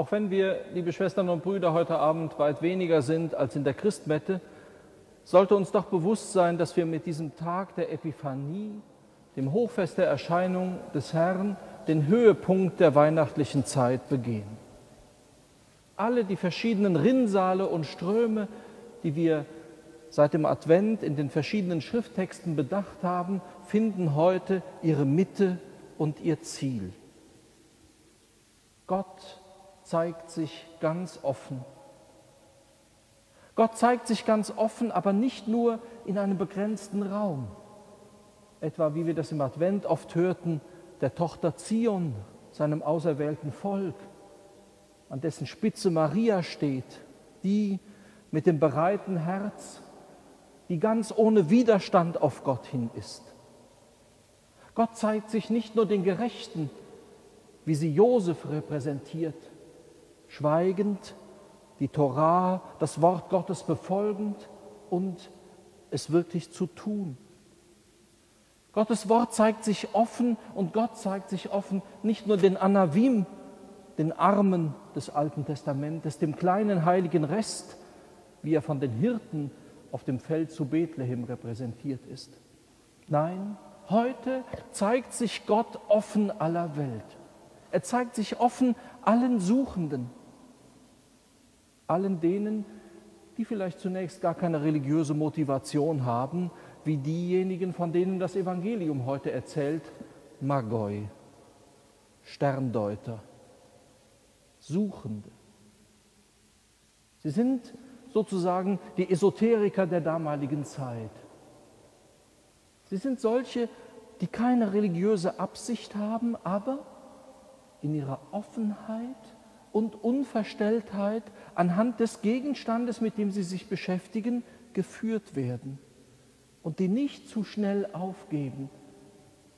Auch wenn wir, liebe Schwestern und Brüder, heute Abend weit weniger sind als in der Christmette, sollte uns doch bewusst sein, dass wir mit diesem Tag der Epiphanie, dem Hochfest der Erscheinung des Herrn, den Höhepunkt der weihnachtlichen Zeit begehen. Alle die verschiedenen Rinnsale und Ströme, die wir seit dem Advent in den verschiedenen Schrifttexten bedacht haben, finden heute ihre Mitte und ihr Ziel. Gott zeigt sich ganz offen. Gott zeigt sich ganz offen, aber nicht nur in einem begrenzten Raum. Etwa wie wir das im Advent oft hörten, der Tochter Zion, seinem auserwählten Volk, an dessen Spitze Maria steht, die mit dem bereiten Herz die ganz ohne Widerstand auf Gott hin ist. Gott zeigt sich nicht nur den Gerechten, wie sie Josef repräsentiert, schweigend, die Torah, das Wort Gottes befolgend und es wirklich zu tun. Gottes Wort zeigt sich offen und Gott zeigt sich offen nicht nur den Anavim, den Armen des Alten Testamentes, dem kleinen heiligen Rest, wie er von den Hirten auf dem Feld zu Bethlehem repräsentiert ist. Nein, heute zeigt sich Gott offen aller Welt. Er zeigt sich offen allen Suchenden, allen denen, die vielleicht zunächst gar keine religiöse Motivation haben, wie diejenigen, von denen das Evangelium heute erzählt, Magoi, Sterndeuter, Suchende. Sie sind sozusagen die Esoteriker der damaligen Zeit. Sie sind solche, die keine religiöse Absicht haben, aber in ihrer Offenheit und Unverstelltheit anhand des Gegenstandes, mit dem sie sich beschäftigen, geführt werden und die nicht zu schnell aufgeben,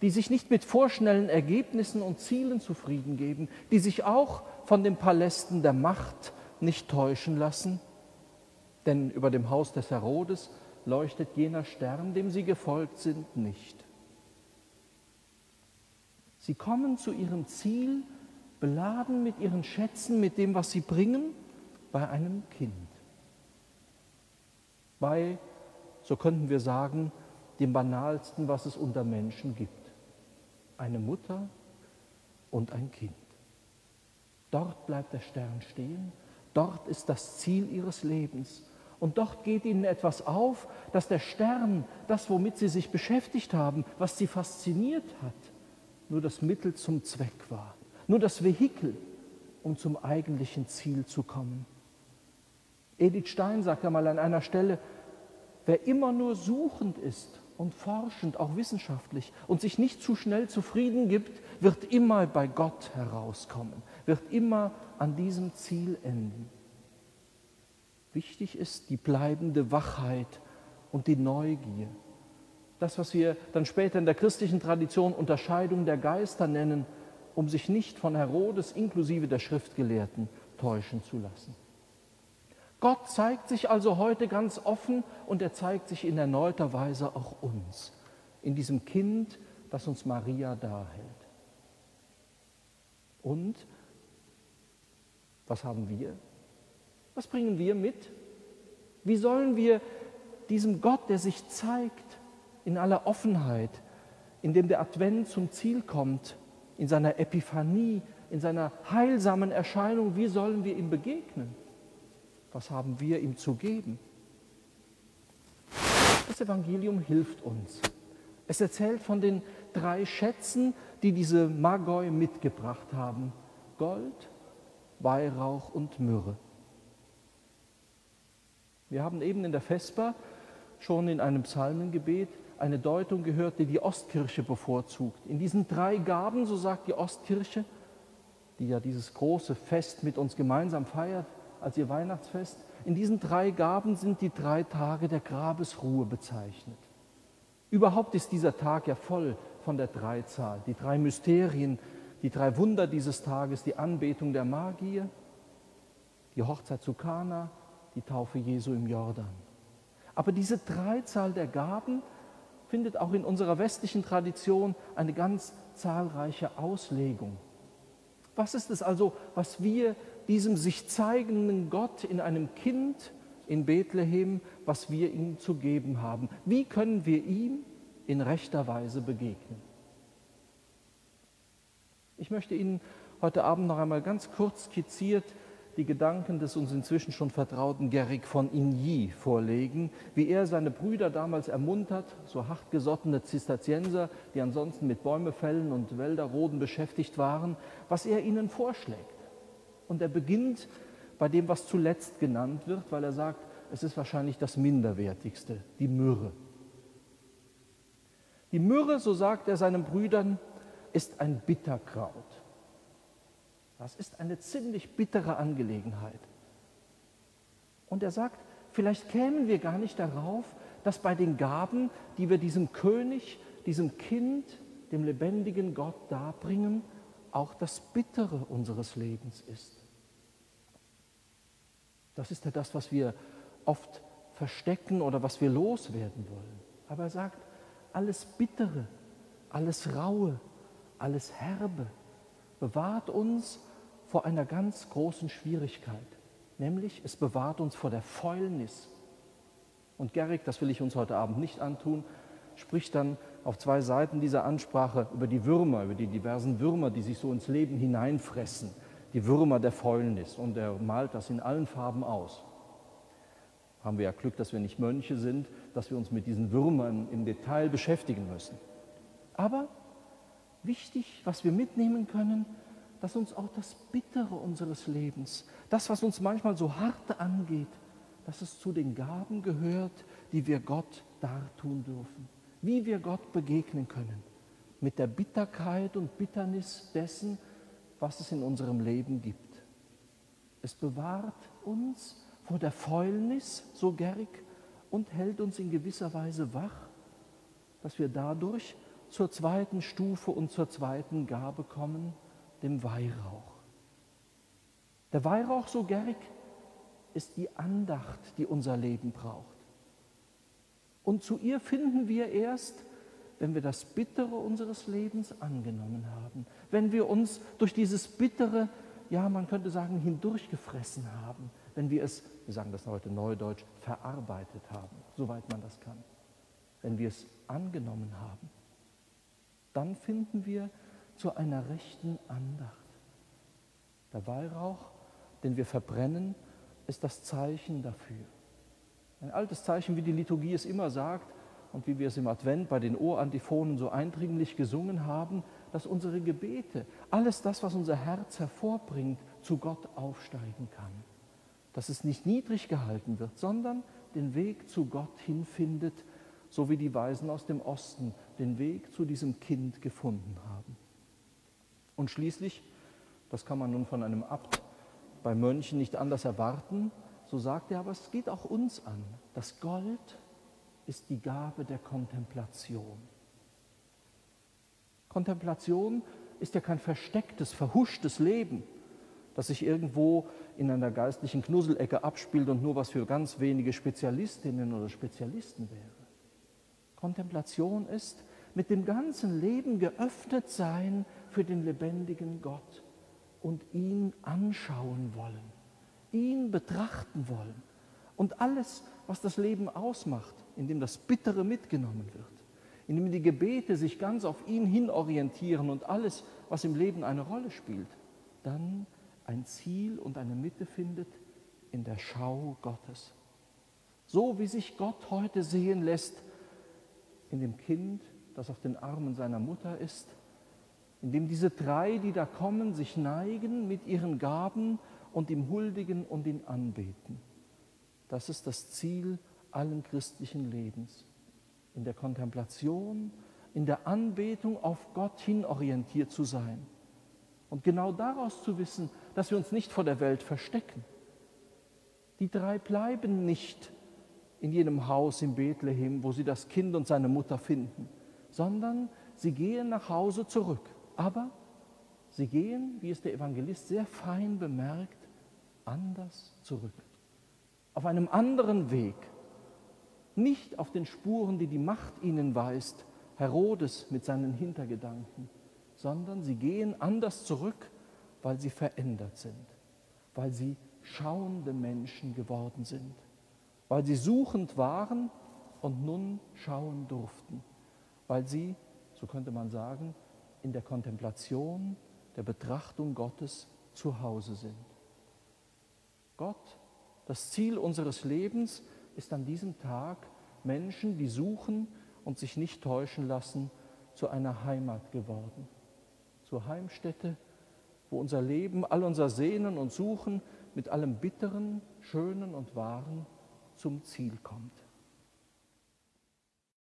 die sich nicht mit vorschnellen Ergebnissen und Zielen zufrieden geben, die sich auch von den Palästen der Macht nicht täuschen lassen, denn über dem Haus des Herodes leuchtet jener Stern, dem sie gefolgt sind, nicht. Sie kommen zu ihrem Ziel, beladen mit ihren Schätzen, mit dem, was sie bringen, bei einem Kind. Bei, so könnten wir sagen, dem banalsten, was es unter Menschen gibt. Eine Mutter und ein Kind. Dort bleibt der Stern stehen, dort ist das Ziel ihres Lebens. Und dort geht ihnen etwas auf, dass der Stern, das, womit sie sich beschäftigt haben, was sie fasziniert hat, nur das Mittel zum Zweck war, nur das Vehikel, um zum eigentlichen Ziel zu kommen. Edith Stein sagt einmal an einer Stelle, wer immer nur suchend ist und forschend, auch wissenschaftlich, und sich nicht zu schnell zufrieden gibt, wird immer bei Gott herauskommen, wird immer an diesem Ziel enden. Wichtig ist die bleibende Wachheit und die Neugier. Das, was wir dann später in der christlichen Tradition Unterscheidung der Geister nennen, um sich nicht von Herodes inklusive der Schriftgelehrten täuschen zu lassen. Gott zeigt sich also heute ganz offen und er zeigt sich in erneuter Weise auch uns, in diesem Kind, das uns Maria darhält. Und was haben wir? Was bringen wir mit? Wie sollen wir diesem Gott, der sich zeigt in aller Offenheit, in dem der Advent zum Ziel kommt, in seiner Epiphanie, in seiner heilsamen Erscheinung, wie sollen wir ihm begegnen? Was haben wir ihm zu geben? Das Evangelium hilft uns. Es erzählt von den drei Schätzen, die diese Magoi mitgebracht haben. Gold, Weihrauch und Myrrhe. Wir haben eben in der Vesper schon in einem Psalmengebet eine Deutung gehört, die die Ostkirche bevorzugt. In diesen drei Gaben, so sagt die Ostkirche, die ja dieses große Fest mit uns gemeinsam feiert als ihr Weihnachtsfest, in diesen drei Gaben sind die drei Tage der Grabesruhe bezeichnet. Überhaupt ist dieser Tag ja voll von der Dreizahl, die drei Mysterien, die drei Wunder dieses Tages, die Anbetung der Magier, die Hochzeit zu Kana die Taufe Jesu im Jordan. Aber diese Dreizahl der Gaben findet auch in unserer westlichen Tradition eine ganz zahlreiche Auslegung. Was ist es also, was wir diesem sich zeigenden Gott in einem Kind in Bethlehem, was wir ihm zu geben haben? Wie können wir ihm in rechter Weise begegnen? Ich möchte Ihnen heute Abend noch einmal ganz kurz skizziert die Gedanken des uns inzwischen schon vertrauten Gerrig von Igny vorlegen, wie er seine Brüder damals ermuntert, so hartgesottene Zisterzienser, die ansonsten mit Bäumefällen und Wälderroden beschäftigt waren, was er ihnen vorschlägt. Und er beginnt bei dem, was zuletzt genannt wird, weil er sagt, es ist wahrscheinlich das Minderwertigste, die Myrrhe. Die Myrrhe, so sagt er seinen Brüdern, ist ein Bitterkraut. Das ist eine ziemlich bittere Angelegenheit. Und er sagt, vielleicht kämen wir gar nicht darauf, dass bei den Gaben, die wir diesem König, diesem Kind, dem lebendigen Gott darbringen, auch das Bittere unseres Lebens ist. Das ist ja das, was wir oft verstecken oder was wir loswerden wollen. Aber er sagt, alles Bittere, alles Raue, alles Herbe bewahrt uns vor einer ganz großen Schwierigkeit, nämlich es bewahrt uns vor der Fäulnis. Und Gerrig, das will ich uns heute Abend nicht antun, spricht dann auf zwei Seiten dieser Ansprache über die Würmer, über die diversen Würmer, die sich so ins Leben hineinfressen, die Würmer der Fäulnis. Und er malt das in allen Farben aus. Haben wir ja Glück, dass wir nicht Mönche sind, dass wir uns mit diesen Würmern im Detail beschäftigen müssen. Aber wichtig, was wir mitnehmen können, dass uns auch das Bittere unseres Lebens, das, was uns manchmal so hart angeht, dass es zu den Gaben gehört, die wir Gott dartun dürfen. Wie wir Gott begegnen können. Mit der Bitterkeit und Bitternis dessen, was es in unserem Leben gibt. Es bewahrt uns vor der Fäulnis, so Gerrig, und hält uns in gewisser Weise wach, dass wir dadurch zur zweiten Stufe und zur zweiten Gabe kommen, dem Weihrauch. Der Weihrauch, so Gerrig, ist die Andacht, die unser Leben braucht. Und zu ihr finden wir erst, wenn wir das Bittere unseres Lebens angenommen haben, wenn wir uns durch dieses Bittere, ja, man könnte sagen, hindurchgefressen haben, wenn wir es, wir sagen das heute neudeutsch, verarbeitet haben, soweit man das kann, wenn wir es angenommen haben, dann finden wir zu einer rechten Andacht. Der Weihrauch, den wir verbrennen, ist das Zeichen dafür. Ein altes Zeichen, wie die Liturgie es immer sagt und wie wir es im Advent bei den Ohrantiphonen so eindringlich gesungen haben, dass unsere Gebete, alles das, was unser Herz hervorbringt, zu Gott aufsteigen kann. Dass es nicht niedrig gehalten wird, sondern den Weg zu Gott hinfindet, so wie die Weisen aus dem Osten den Weg zu diesem Kind gefunden haben. Und schließlich, das kann man nun von einem Abt bei Mönchen nicht anders erwarten, so sagt er, aber es geht auch uns an. Das Gold ist die Gabe der Kontemplation. Kontemplation ist ja kein verstecktes, verhuschtes Leben, das sich irgendwo in einer geistlichen Knusselecke abspielt und nur was für ganz wenige Spezialistinnen oder Spezialisten wäre. Kontemplation ist mit dem ganzen Leben geöffnet sein für den lebendigen Gott und ihn anschauen wollen, ihn betrachten wollen. Und alles, was das Leben ausmacht, in dem das Bittere mitgenommen wird, in dem die Gebete sich ganz auf ihn hin orientieren und alles, was im Leben eine Rolle spielt, dann ein Ziel und eine Mitte findet in der Schau Gottes. So wie sich Gott heute sehen lässt in dem Kind, das auf den Armen seiner Mutter ist, indem diese drei, die da kommen, sich neigen mit ihren Gaben und ihm huldigen und ihn anbeten. Das ist das Ziel allen christlichen Lebens. In der Kontemplation, in der Anbetung auf Gott hin orientiert zu sein. Und genau daraus zu wissen, dass wir uns nicht vor der Welt verstecken. Die drei bleiben nicht in jenem Haus in Bethlehem, wo sie das Kind und seine Mutter finden, sondern sie gehen nach Hause zurück aber sie gehen, wie es der Evangelist sehr fein bemerkt, anders zurück. Auf einem anderen Weg. Nicht auf den Spuren, die die Macht ihnen weist, Herodes mit seinen Hintergedanken, sondern sie gehen anders zurück, weil sie verändert sind. weil sie schauende Menschen geworden sind, weil sie suchend waren und nun schauen durften, weil sie, so könnte man sagen, in der Kontemplation, der Betrachtung Gottes zu Hause sind. Gott, das Ziel unseres Lebens ist an diesem Tag, Menschen, die suchen und sich nicht täuschen lassen, zu einer Heimat geworden, zur Heimstätte, wo unser Leben, all unser Sehnen und Suchen mit allem Bitteren, Schönen und Wahren zum Ziel kommt.